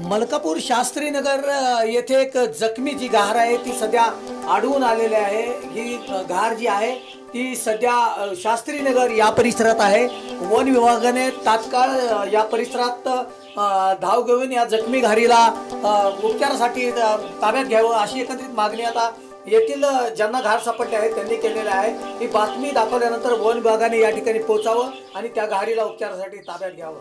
मलकापूर शास्त्रीनगर येथे एक जखमी जी घार आहे ती सध्या आढळून आलेली आहे. ही घार जी आहे ती सध्या शास्त्रीनगर या परिसरात आहे. वन विभागाने तात्काळ या परिसरात धाव घेऊन या जखमी घारीला उपचारासाठी ताब्यात घ्यावं अशी एकत्रित मागणी आता येथील ज्यांना घार सापडले आहेत त्यांनी केलेली आहे. ही बातमी दाखवल्यानंतर वन विभागाने या ठिकाणी पोहोचावं आणि त्या घारीला उपचारासाठी ताब्यात घ्यावं.